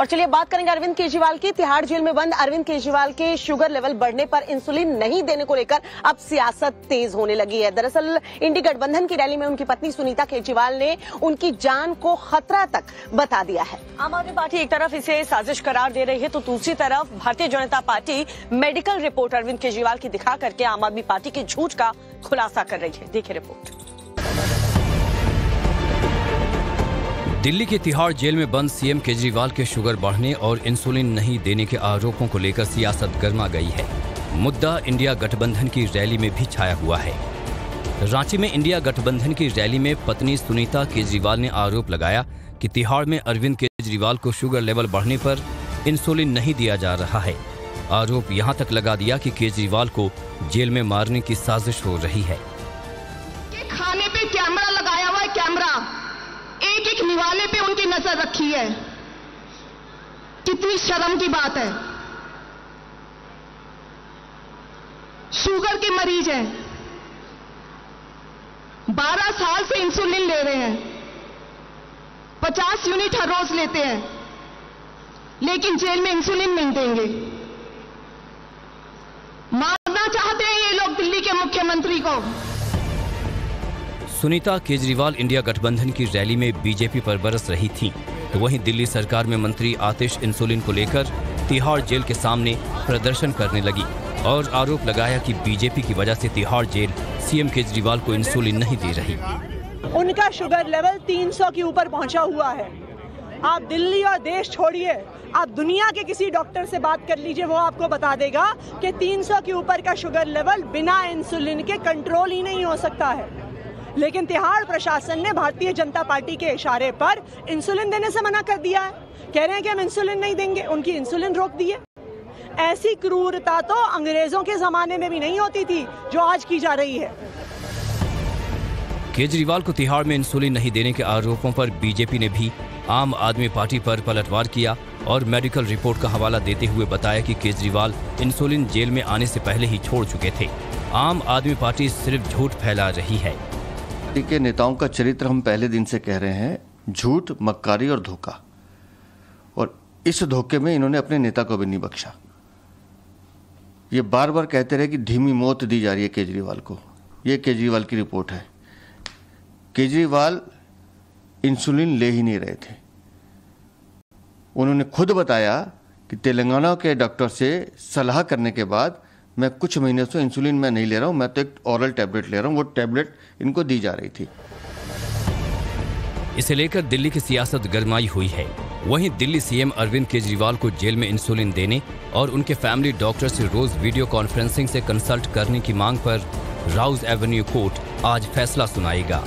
और चलिए बात करेंगे अरविंद केजरीवाल की। तिहाड़ जेल में बंद। अरविंद केजरीवाल के शुगर लेवल बढ़ने पर इंसुलिन नहीं देने को लेकर अब सियासत तेज होने लगी है। दरअसल, इंडी गठबंधन की रैली में उनकी पत्नी सुनीता केजरीवाल ने उनकी जान को खतरा तक बता दिया है। आम आदमी पार्टी एक तरफ़ इसे साजिश करार दे रही है तो दूसरी तरफ़ Bharatiya Janata party medical report Arvind Kejriwal की दिखा करके आम आदमी पार्टी के झूठ का खुलासा कर रही है। देखिए रिपोर्ट। दिल्ली के तिहाड़ जेल में बंद सीएम केजरीवाल के शुगर बढ़ने और इंसुलिन नहीं देने के आरोपों को लेकर सियासत गर्मा गई है। मुद्दा इंडिया गठबंधन की रैली में भी छाया हुआ है। रांची में इंडिया गठबंधन की रैली में पत्नी सुनीता केजरीवाल ने आरोप लगाया कि तिहाड़ में अरविंद केजरीवाल को शुगर लेवल बढ़ने पर इंसुलिन नहीं दिया जा रहा है। आरोप यहाँ तक लगा दिया कि केजरीवाल को जेल में मारने की साजिश हो रही है। खाने पे कैमरा लगाया हुआ है, कैमरा। एक एक निवाले पे उनकी नज़र रखी है। कितनी शर्म की बात है। शुगर के मरीज़ हैं। 12 साल से इंसुलिन ले रहे हैं। 50 यूनिट हर रोज लेते हैं। लेकिन जेल में इंसुलिन नहीं देंगे। मारना चाहते हैं ये लोग दिल्ली के मुख्यमंत्री को। सुनीता केजरीवाल इंडिया गठबंधन की रैली में बीजेपी पर बरस रही थीं, तो वहीं दिल्ली सरकार में मंत्री आतिश इंसुलिन को लेकर तिहाड़ जेल के सामने प्रदर्शन करने लगी और आरोप लगाया कि बीजेपी की वजह से तिहाड़ जेल सीएम केजरीवाल को इंसुलिन नहीं दे रही। उनका शुगर लेवल 300 के ऊपर पहुँचा हुआ है। आप दिल्ली और देश छोड़िए आप दुनिया के किसी डॉक्टर से बात कर लीजिए वो आपको बता देगा कि 300 के ऊपर का शुगर लेवल बिना इंसुलिन के कंट्रोल ही नहीं हो सकता है। लेकिन तिहाड़ प्रशासन ने भारतीय जनता पार्टी के इशारे पर इंसुलिन देने से मना कर दिया है। कह रहे हैं कि हम इंसुलिन नहीं देंगे, उनकी इंसुलिन रोक दी है। ऐसी क्रूरता तो अंग्रेज़ों के जमाने में भी नहीं होती थी, जो आज की जा रही है। केजरीवाल को तिहाड़ में इंसुलिन नहीं देने के आरोपों पर बीजेपी ने भी आम आदमी पार्टी पर पलटवार किया और मेडिकल रिपोर्ट का हवाला देते हुए बताया कि केजरीवाल इंसुलिन जेल में आने से पहले ही छोड़ चुके थे। आम आदमी पार्टी सिर्फ़ झूठ फैला रही है। पार्टी के नेताओं का चरित्र हम पहले दिन से कह रहे हैं, झूठ, मक्कारी और धोखा। और इस धोखे में इन्होंने अपने नेता को भी नहीं बख्शा। ये बार बार कहते रहे कि धीमी मौत दी जा रही है केजरीवाल को। ये केजरीवाल की रिपोर्ट है। केजरीवाल इंसुलिन ले ही नहीं रहे थे। उन्होंने खुद बताया कि तेलंगाना के डॉक्टर से सलाह करने के बाद मैं कुछ महीने से इंसुलिन मैं नहीं ले रहा हूँ, मैं तो एक ऑरल टैबलेट ले रहा हूँ, वो टैबलेट इनको दी जा रही थी। इसे लेकर दिल्ली की सियासत गरमाई हुई है। वहीं दिल्ली सीएम अरविंद केजरीवाल को जेल में इंसुलिन देने और उनके फैमिली डॉक्टर से रोज वीडियो कॉन्फ्रेंसिंग से कंसल्ट करने की मांग पर राउज एवेन्यू कोर्ट आज फैसला सुनाएगा।